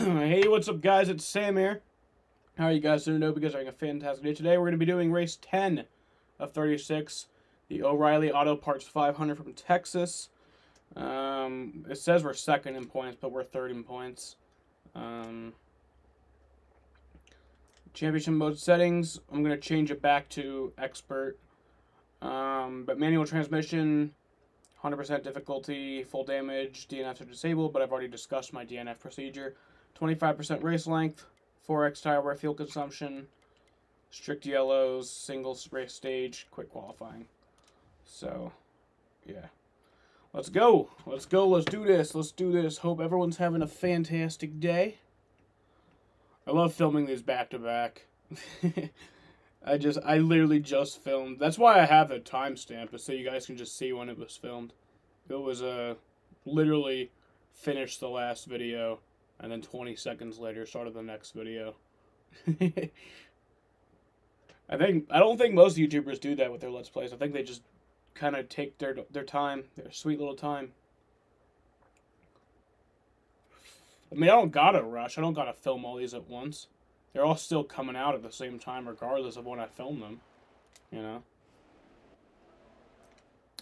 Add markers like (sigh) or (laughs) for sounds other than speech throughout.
(clears throat) hey, what's up, guys? It's Sam here. How are you guys doing? Hope you guys are having a fantastic day. Today, we're going to be doing race 10 of 36, the O'Reilly Auto Parts 500 from Texas. Um, it says we're second in points, but we're third in points. Um, championship mode settings, I'm going to change it back to expert. Um, but manual transmission, 100% difficulty, full damage, DNFs are disabled, but I've already discussed my DNF procedure. 25% race length, 4x tire wear fuel consumption, strict yellows, single race stage, quick qualifying. So, yeah. Let's go. Let's go. Let's do this. Let's do this. Hope everyone's having a fantastic day. I love filming these back to back. (laughs) I just, I literally just filmed. That's why I have a timestamp, so you guys can just see when it was filmed. It was, uh, literally finished the last video, and then 20 seconds later started the next video. (laughs) I think, I don't think most YouTubers do that with their Let's Plays. I think they just kind of take their, their time, their sweet little time. I mean, I don't gotta rush. I don't gotta film all these at once they're all still coming out at the same time regardless of when I film them. You know?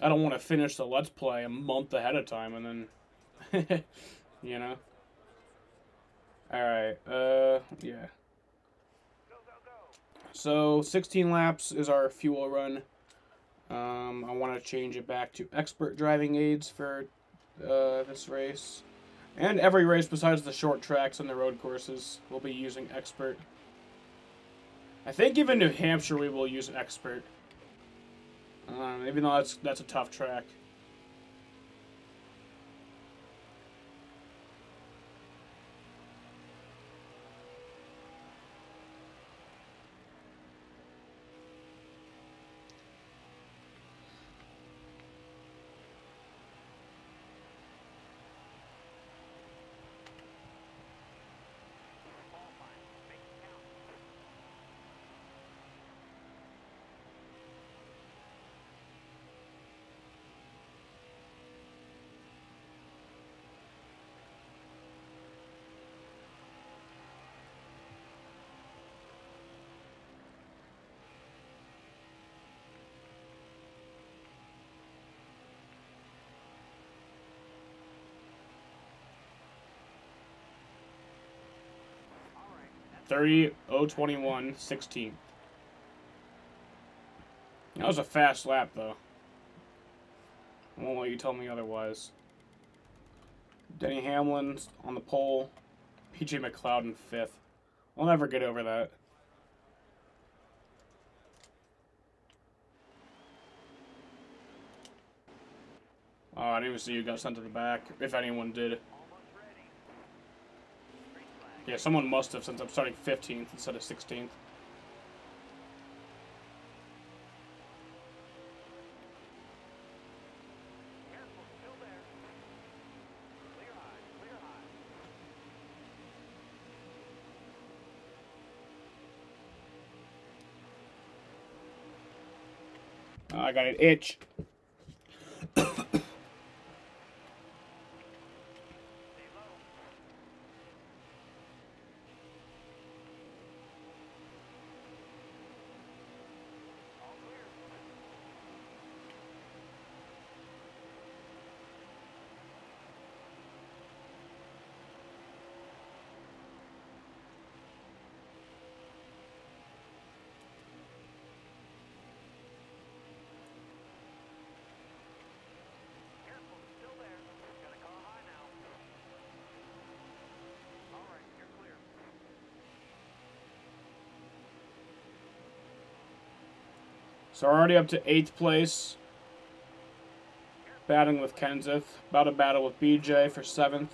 I don't want to finish the Let's Play a month ahead of time and then... (laughs) you know? Alright, uh, yeah. So, 16 laps is our fuel run. Um, I want to change it back to expert driving aids for uh, this race. And every race besides the short tracks and the road courses will be using Expert. I think even New Hampshire we will use an Expert. Um, even though that's, that's a tough track. 30 021 16. That was a fast lap, though. I won't let you tell me otherwise. Denny Hamlin on the pole. BJ McLeod in fifth. I'll never get over that. Oh, I didn't even see you got sent to the back, if anyone did. Yeah, someone must have since I'm starting 15th instead of 16th. I got an itch. So we're already up to 8th place. Batting with Kenseth. About to battle with BJ for 7th.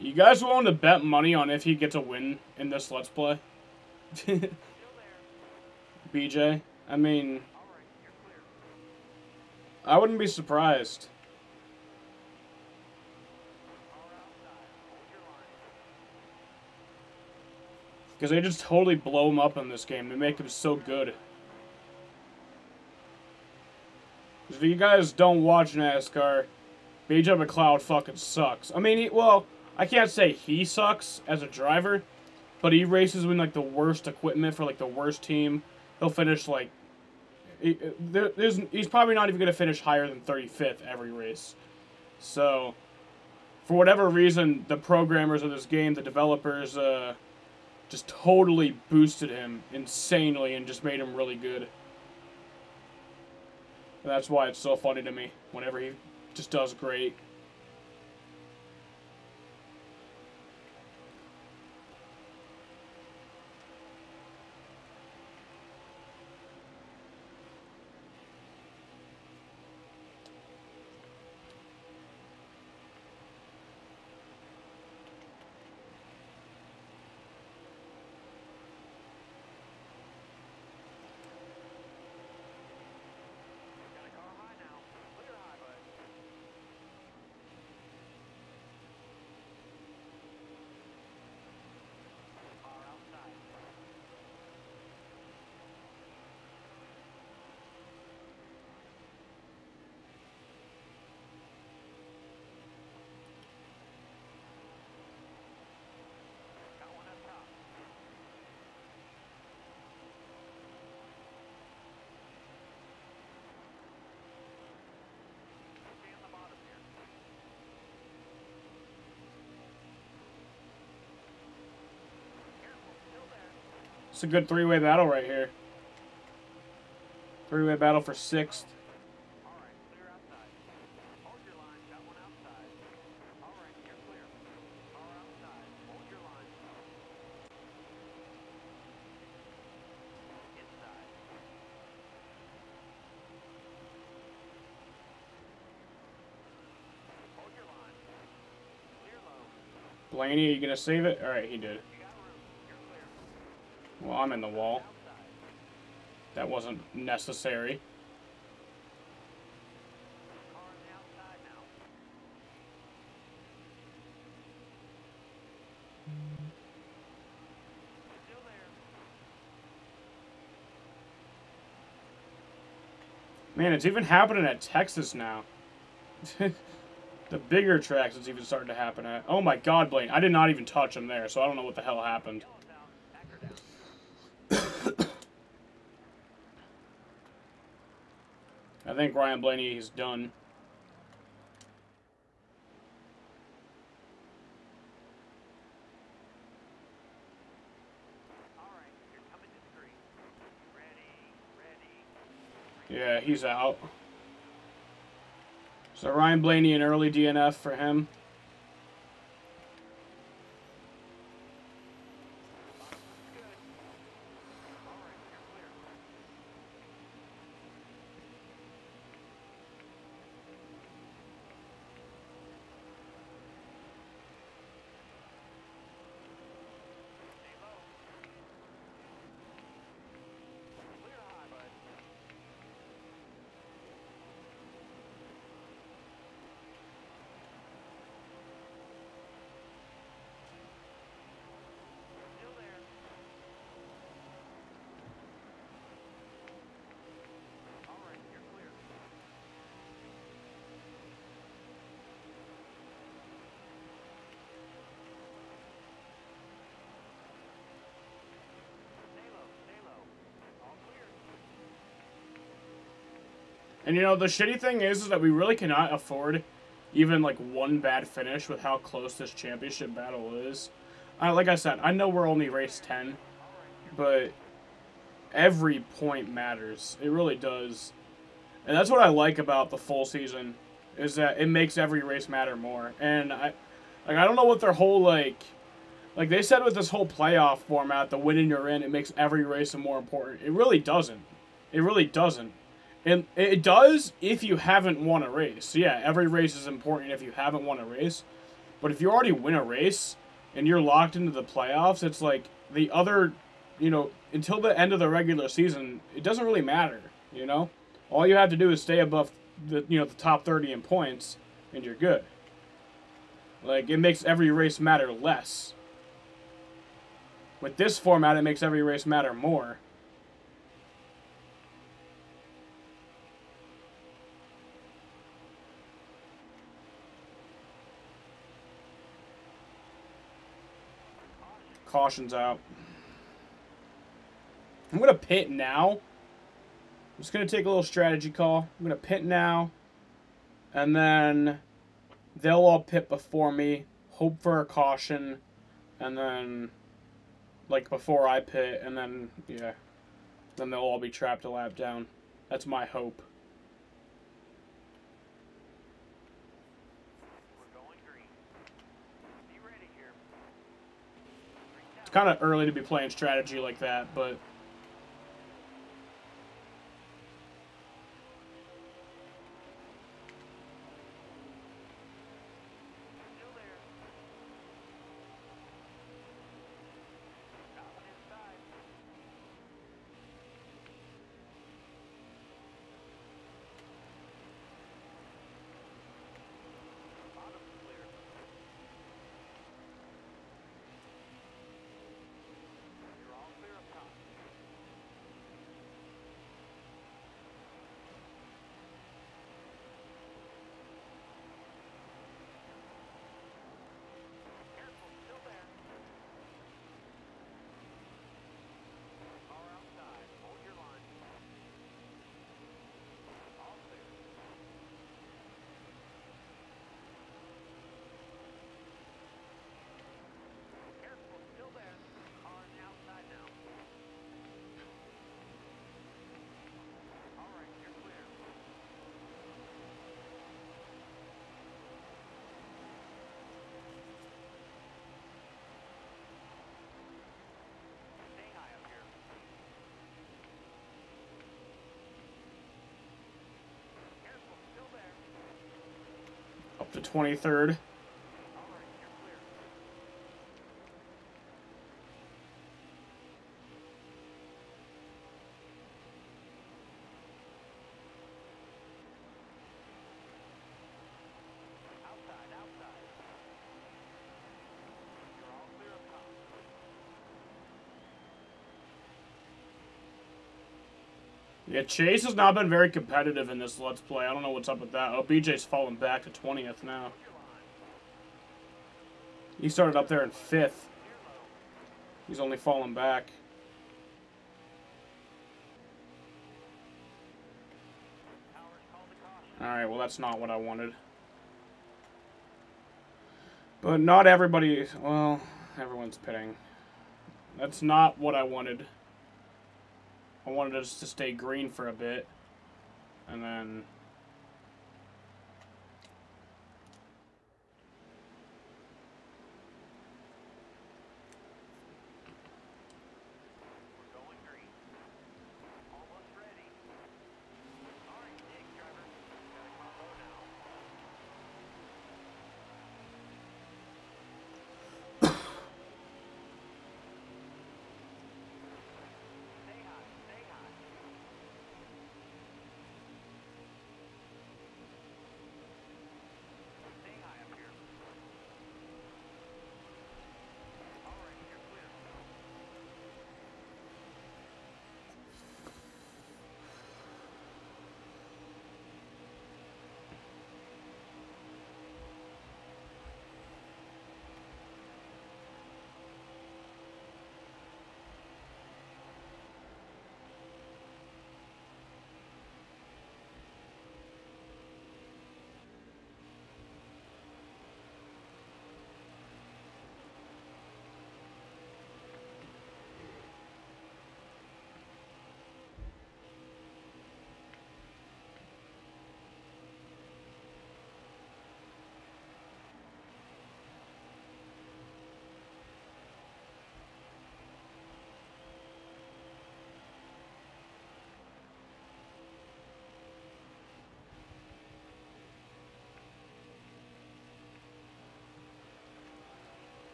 You guys willing to bet money on if he gets a win in this Let's Play? (laughs) BJ? I mean... I wouldn't be surprised. Because they just totally blow him up in this game. They make him so good. If you guys don't watch NASCAR, BJ McLeod fucking sucks. I mean, he, well, I can't say he sucks as a driver, but he races with like the worst equipment for like the worst team. He'll finish like he, there, he's probably not even going to finish higher than 35th every race. So, for whatever reason, the programmers of this game, the developers, uh, just totally boosted him insanely and just made him really good. And that's why it's so funny to me whenever he just does great. It's a good three-way battle right here. Three-way battle for sixth. Blaney, are you going to save it? Alright, he did. Well, I'm in the wall. That wasn't necessary. Man, it's even happening at Texas now. (laughs) the bigger tracks it's even starting to happen at. Oh my god, Blaney. I did not even touch him there, so I don't know what the hell happened. I think Ryan Blaney is done. Yeah, he's out. So Ryan Blaney, an early DNF for him. And you know, the shitty thing is, is that we really cannot afford even like one bad finish with how close this championship battle is. Uh, like I said, I know we're only race 10, but every point matters. It really does. And that's what I like about the full season is that it makes every race matter more. And I like I don't know what their whole like like they said with this whole playoff format, the winning you're in, it makes every race more important. It really doesn't. It really doesn't. And it does if you haven't won a race. Yeah, every race is important if you haven't won a race. But if you already win a race and you're locked into the playoffs, it's like the other, you know, until the end of the regular season, it doesn't really matter, you know? All you have to do is stay above the, you know, the top 30 in points and you're good. Like it makes every race matter less. With this format, it makes every race matter more. Cautions out. I'm going to pit now. I'm just going to take a little strategy call. I'm going to pit now. And then they'll all pit before me. Hope for a caution. And then, like, before I pit. And then, yeah. Then they'll all be trapped a lap down. That's my hope. Kind of early to be playing strategy like that, but to 23rd. Yeah, Chase has not been very competitive in this Let's Play. I don't know what's up with that. Oh, BJ's fallen back to 20th now. He started up there in 5th. He's only fallen back. Alright, well that's not what I wanted. But not everybody... Well, everyone's pitting. That's not what I wanted. I wanted us to stay green for a bit. And then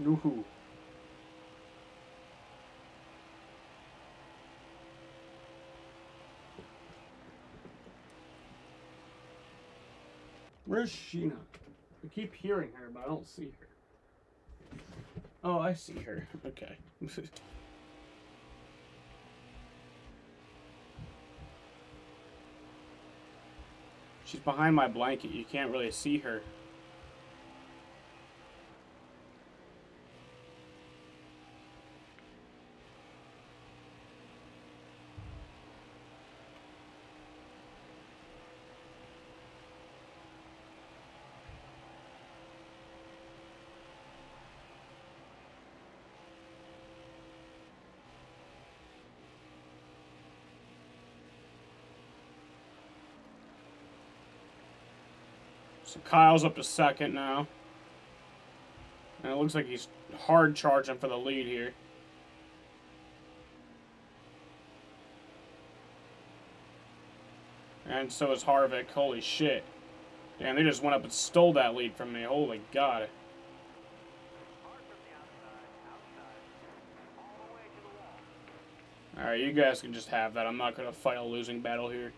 Woohoo. Where's Sheena? I keep hearing her, but I don't see her. Oh, I see her. (laughs) Okay. (laughs) She's behind my blanket. You can't really see her. So Kyle's up to second now. And it looks like he's hard charging for the lead here. And so is Harvick. Holy shit. Damn, they just went up and stole that lead from me. Holy God. Alright, you guys can just have that. I'm not going to fight a losing battle here.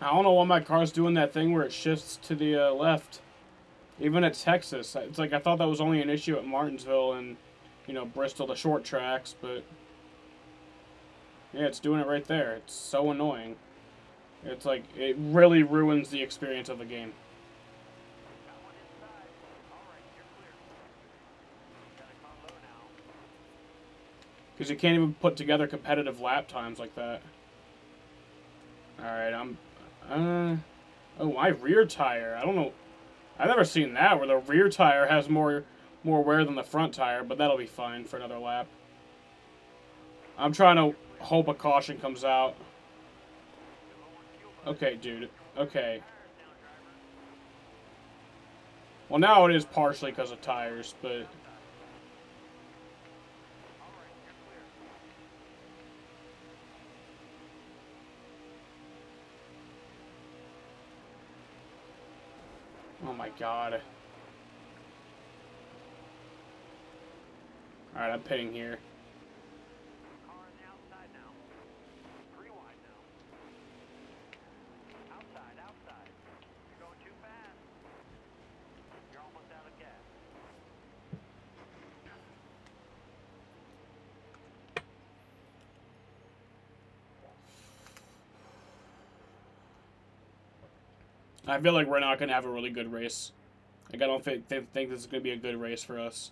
I don't know why my car's doing that thing where it shifts to the uh, left. Even at Texas, it's like I thought that was only an issue at Martinsville and, you know, Bristol, the short tracks, but yeah, it's doing it right there. It's so annoying. It's like it really ruins the experience of the game. Because you can't even put together competitive lap times like that. Alright, I'm uh, oh, my rear tire. I don't know. I've never seen that where the rear tire has more more wear than the front tire, but that'll be fine for another lap. I'm trying to hope a caution comes out. Okay, dude. Okay. Well, now it is partially because of tires, but... my god. Alright, I'm pitting here. I feel like we're not going to have a really good race. Like, I don't think, think, think this is going to be a good race for us.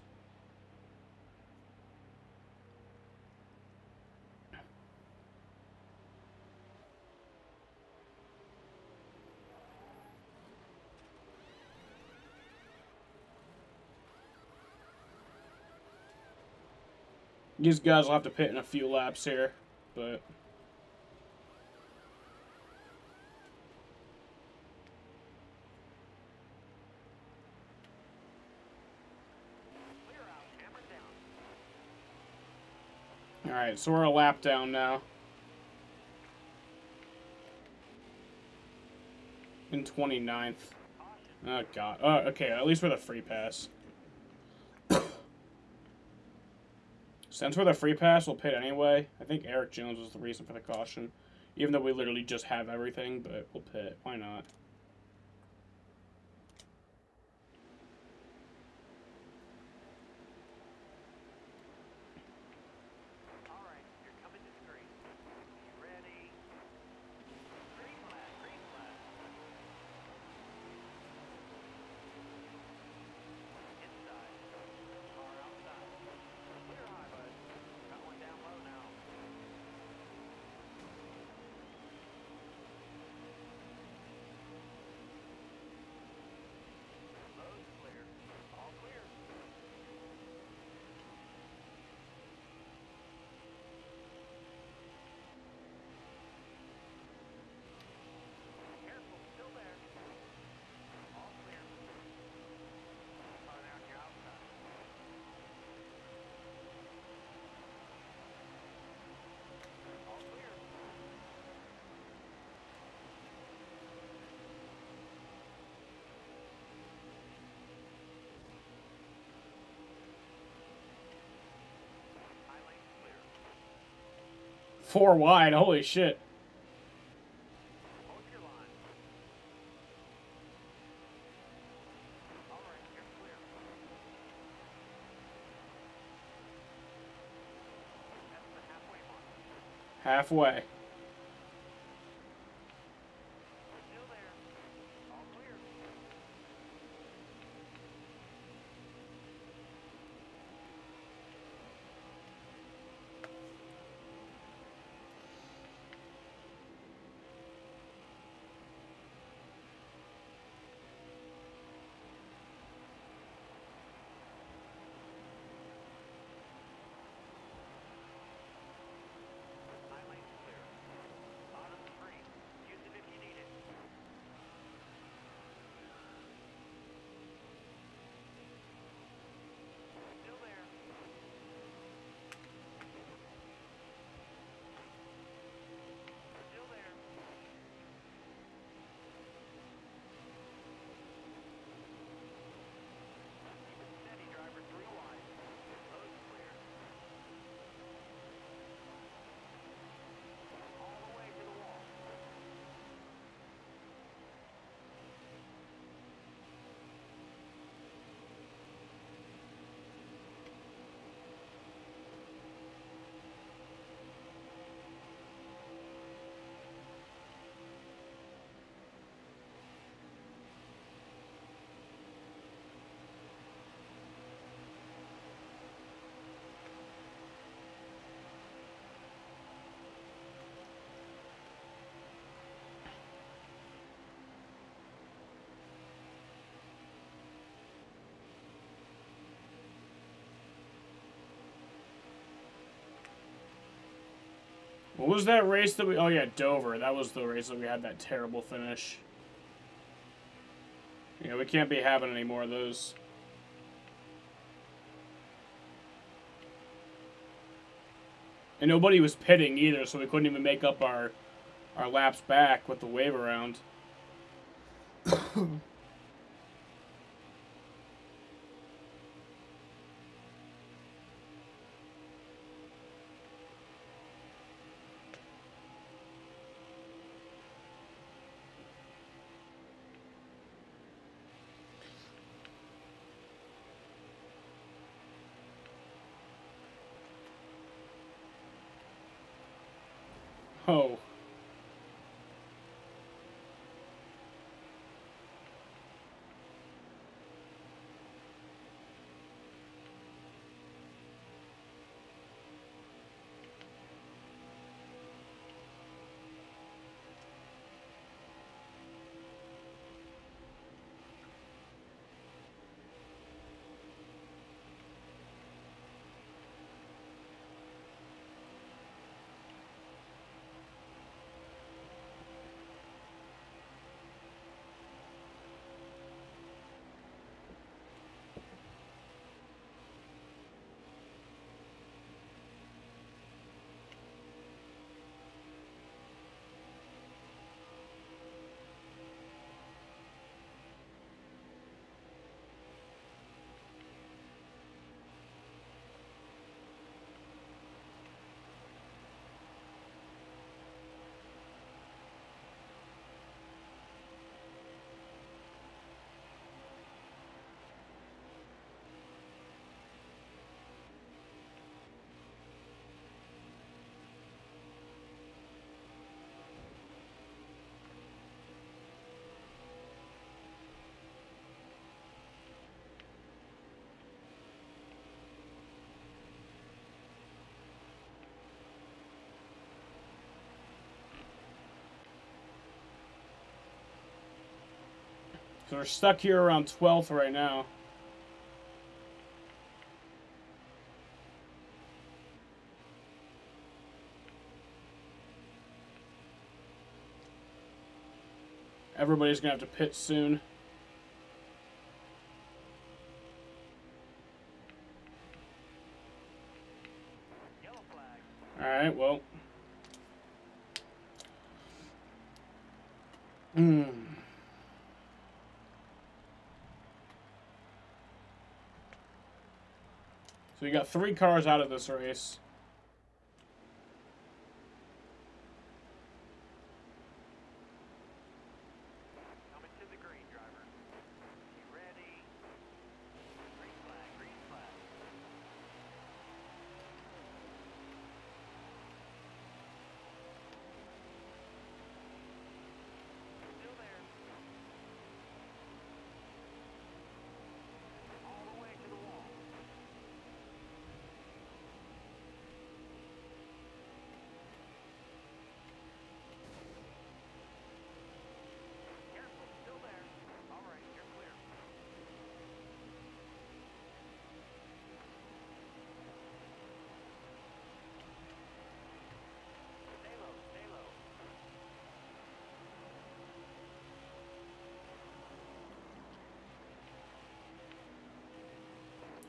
These guys will have to pit in a few laps here, but... Alright, so we're a lap down now. In 29th. Oh, God. Oh, okay, at least we're the free pass. (coughs) Since we're the free pass, we'll pit anyway. I think Erik Jones was the reason for the caution. Even though we literally just have everything, but we'll pit. Why not? Four wide. Holy shit. Halfway. What was that race that we... Oh, yeah, Dover. That was the race that we had that terrible finish. Yeah, we can't be having any more of those. And nobody was pitting either, so we couldn't even make up our our laps back with the wave around. So we're stuck here around 12th right now. Everybody's going to have to pit soon. Alright, well. We got three cars out of this race.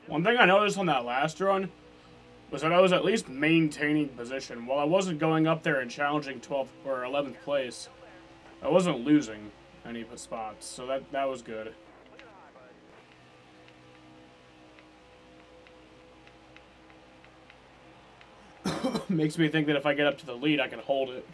One thing I noticed on that last run was that I was at least maintaining position. While I wasn't going up there and challenging 12th or 11th place, I wasn't losing any of the spots, so that, that was good. (coughs) Makes me think that if I get up to the lead, I can hold it.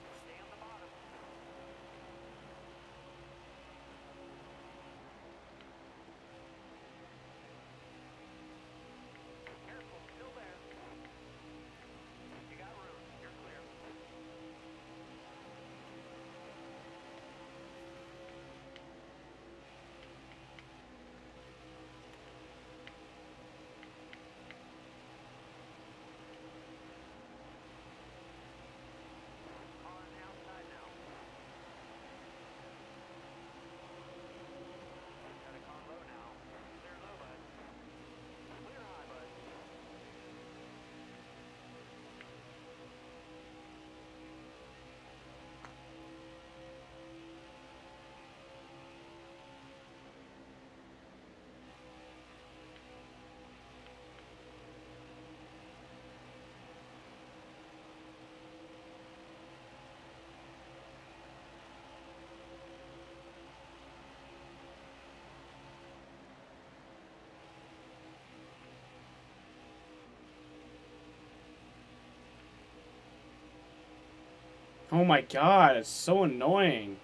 Oh my god, it's so annoying.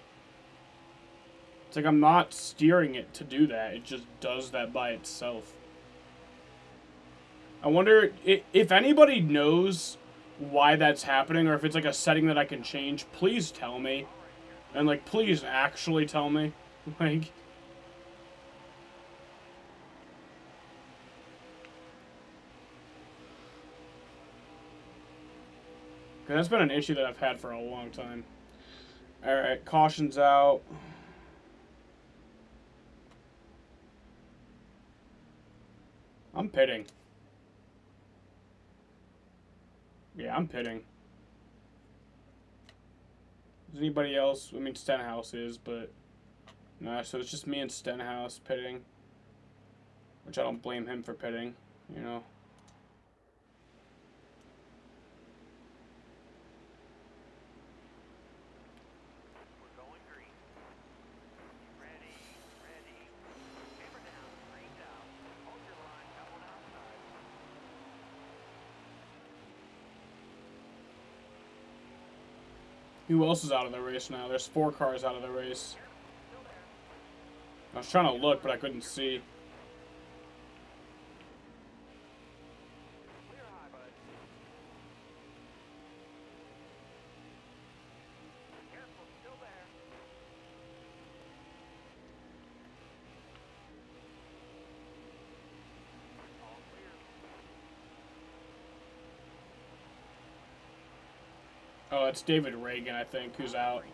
It's like I'm not steering it to do that. It just does that by itself. I wonder if anybody knows why that's happening or if it's like a setting that I can change, please tell me. And like please actually tell me. (laughs) Like That's been an issue that I've had for a long time. Alright, caution's out. I'm pitting. Yeah, I'm pitting. Is anybody else? I mean, Stenhouse is, but... Nah, so it's just me and Stenhouse pitting. Which I don't blame him for pitting, you know. Who else is out of the race now? There's four cars out of the race. I was trying to look, but I couldn't see. It's David Ragan, I think, who's out.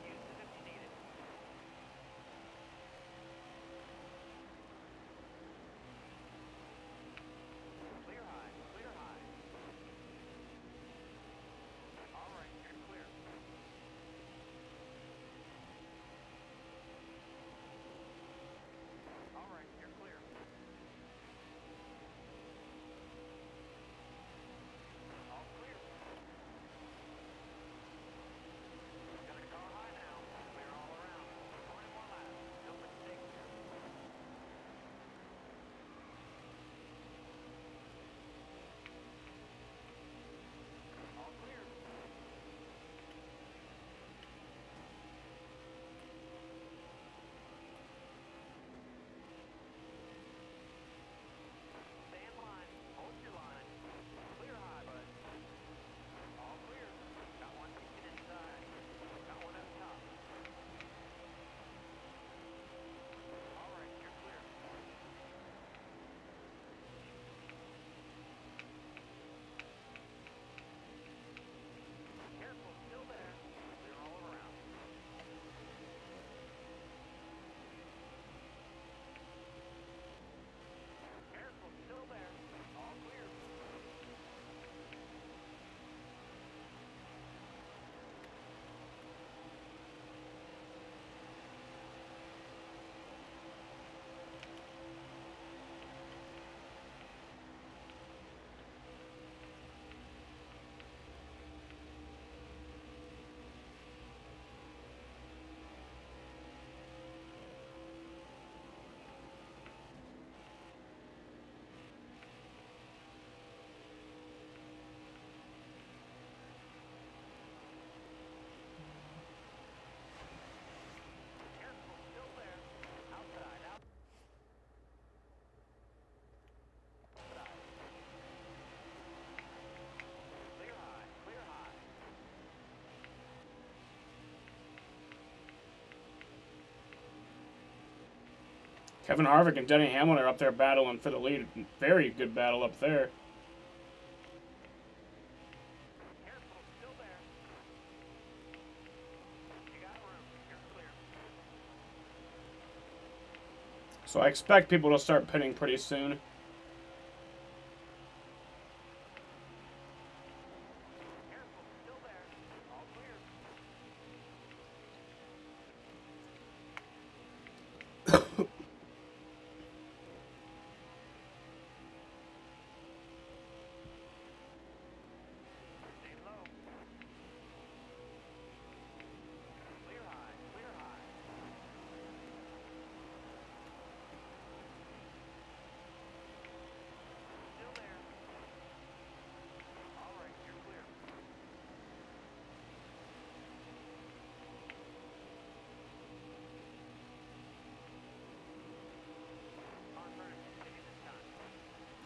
Kevin Harvick and Denny Hamlin are up there battling for the lead. Very good battle up there. So I expect people to start pitting pretty soon.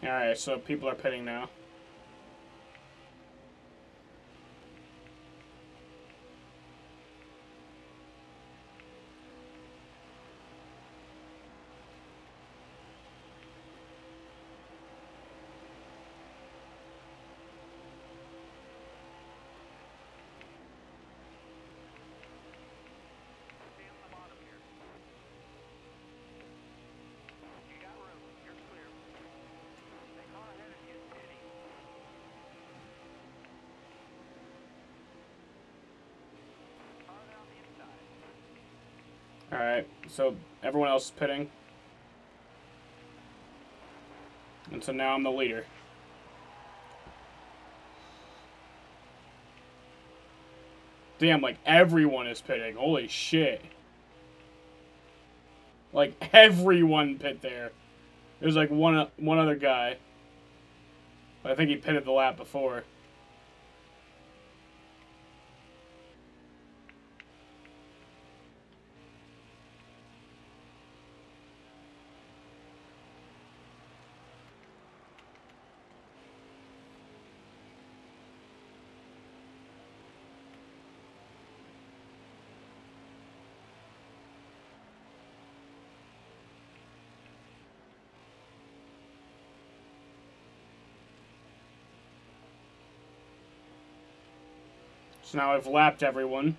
Alright, so people are pitting now. Alright, so everyone else is pitting. And so now I'm the leader. Damn, like everyone is pitting. Holy shit. Like (laughs) everyone pit there. There's like one one other guy. I think he pitted the lap before. So now I've lapped everyone.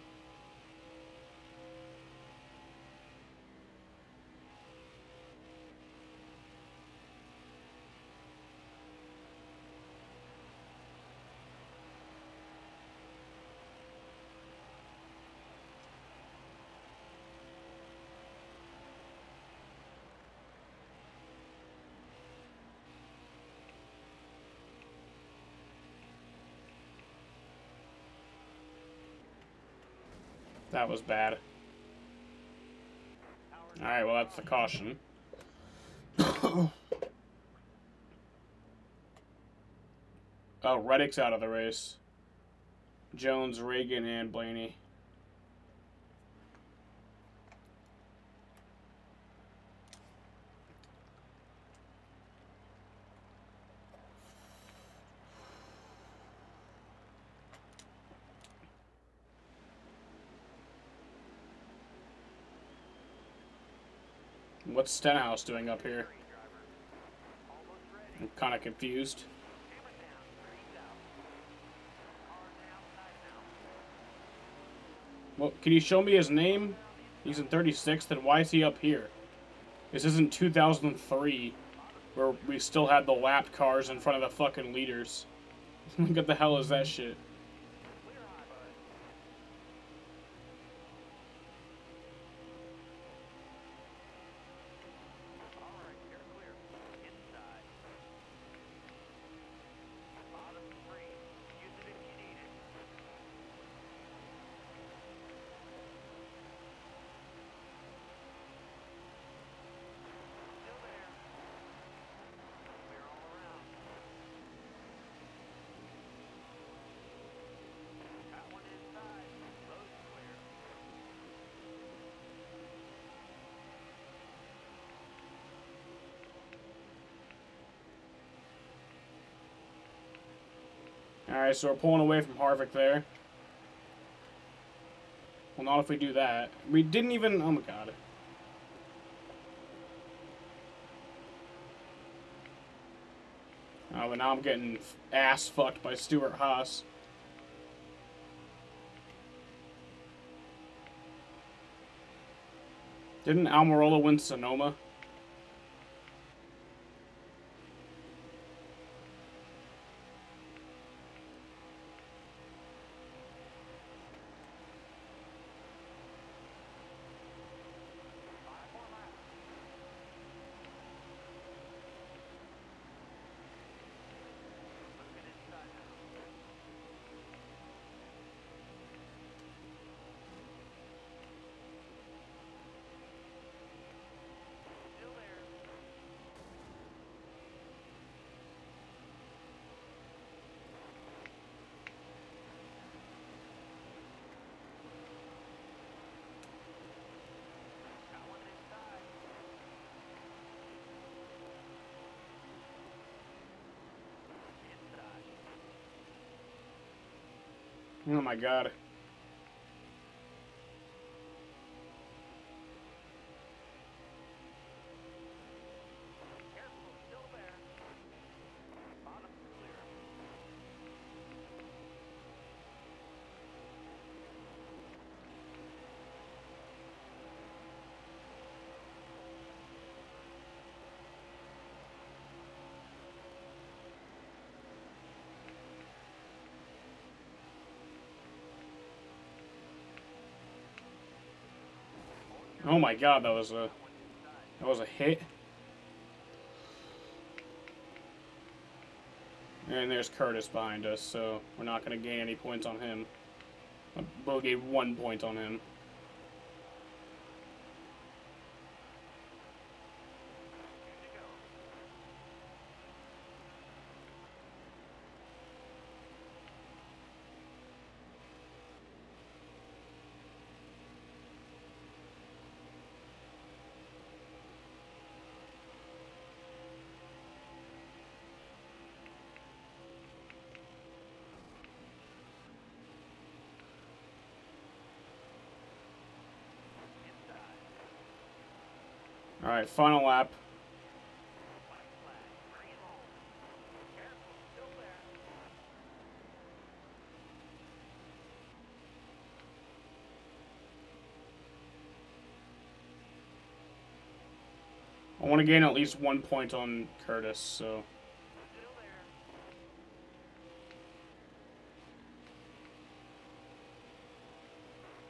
That was bad. Alright, well, that's the caution. (coughs) oh, Reddick's out of the race. Jones, Ragan, and Blaney. What's Stenhouse doing up here? I'm kind of confused. Well, can you show me his name? He's in 36th, then why is he up here? This isn't 2003, where we still had the lap cars in front of the fucking leaders. (laughs) what the hell is that shit? Alright, so we're pulling away from Harvick there. Well, not if we do that. We didn't even... Oh, my God. Oh, but now I'm getting ass fucked by Stewart-Haas. Didn't Almirola win Sonoma? Oh my god. Oh my god, that was a that was a hit. And there's Curtis behind us, so we're not gonna gain any points on him. We'll gain one point on him. Right, final lap. I want to gain at least one point on Curtis, so Still there.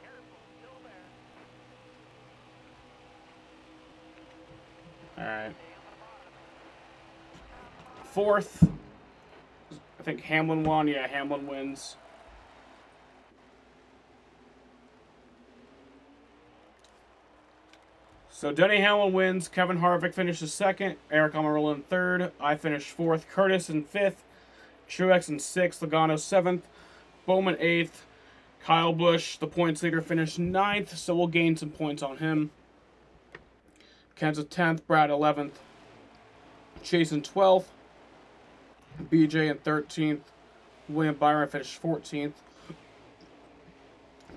Careful, still there. all right. Stay on the bottom. Fourth, I think Hamlin won. Yeah, Hamlin wins. So Denny Hamlin wins. Kevin Harvick finishes second. Aric Almirola in third. I finished fourth. Curtis in fifth. Truex in sixth. Logano seventh. Bowman eighth. Kyle Busch, the points leader, finished ninth. So we'll gain some points on him. Kenseth tenth. Brad eleventh. Chase in twelfth. BJ in 13th. William Byron finished 14th.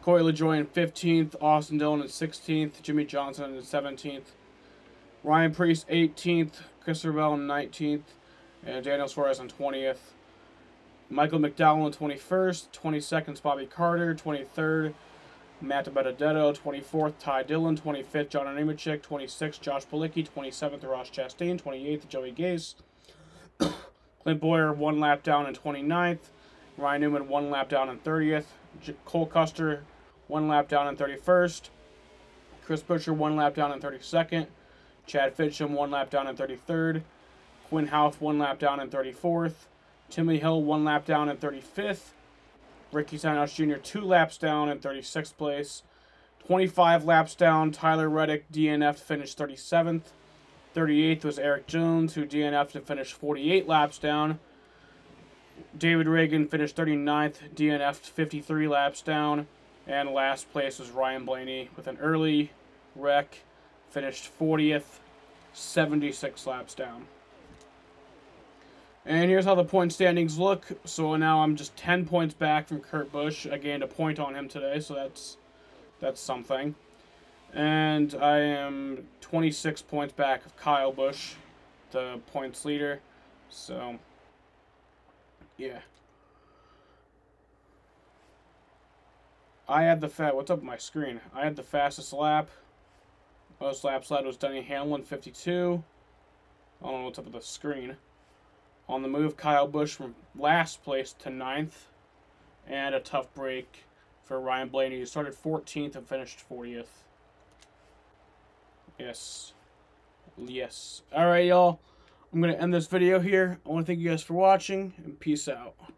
Corey LaJoie in 15th. Austin Dillon in 16th. Jimmie Johnson in 17th. Ryan Preece 18th. Christopher Bell in 19th. And Daniel Suarez in 20th. Michael McDowell in 21st. 22nd, Bobby Carter. 23rd, Matt Benedetto. 24th, Ty Dillon. 25th, John Nemechek. 26th, Josh Bilicki. 27th, Ross Chastain. 28th, Joey Gase. Clint Bowyer one lap down in 29th. Ryan Newman one lap down in 30th. J- Cole Custer one lap down in 31st. Chris Buescher one lap down in 32nd. Chad Finchum one lap down in 33rd. Quinn Houff one lap down in 34th. Timmy Hill one lap down in 35th. Ricky Stenhouse Jr. two laps down in 36th place. 25 laps down, Tyler Reddick DNF finished 37th. 38th was Erik Jones, who DNF'd to finish 48 laps down. David Ragan finished 39th, DNF'd 53 laps down. And last place was Ryan Blaney with an early wreck, finished 40th, 76 laps down. And here's how the point standings look. So now I'm just 10 points back from Kurt Busch. I gained a point on him today, so that's that's something. And I am 26 points back of Kyle Busch, the points leader. So Yeah. I had the fat. What's up with my screen? I had the fastest lap. Most laps led was Denny Hamlin, 52. I don't know what's up with the screen. On the move, Kyle Busch from last place to ninth. And a tough break for Ryan Blaney. He started 14th and finished 40th. Yes. Yes. Alright, y'all. I'm going to end this video here. I want to thank you guys for watching, and peace out.